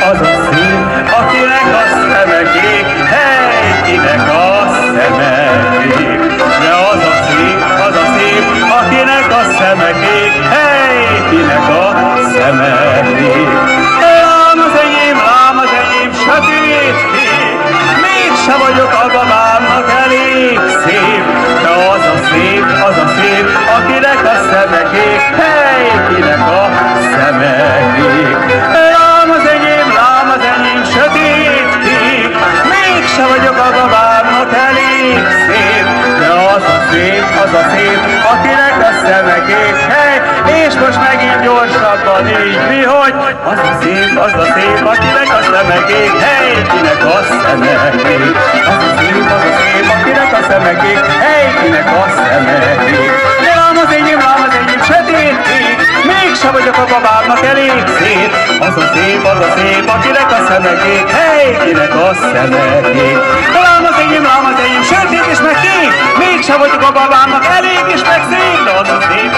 az a szép, akinek a szeme kék, hely, kinek a szeme kék. De az a szép, az a szép, akinek a szeme kék, hely, kinek a szeme kék. Lám az enyém, lám az enyém, sötét kék, mégse vagyok a vagyok a babámnak elég szép, de az a szép, az a szép, akinek a szeme kék, hely, és most megint gyorsabban így mi, hogy az a szép, az a szép, akinek a szeme kék, hely, kinek a szeme az a szép, az a szép, akinek a szeme kék, hely, kinek a szeme kék. De lám az enyém, lám az enyém, sötét kék, mégse vagyok a babámnak elég szép, az a szép, az a szép, akinek a szeme kék, hely, kinek a szeme kék. De lám az enyém, lám az enyém, sötét és meg kék, mégse vagyok a babámnak elég és meg szép, az az a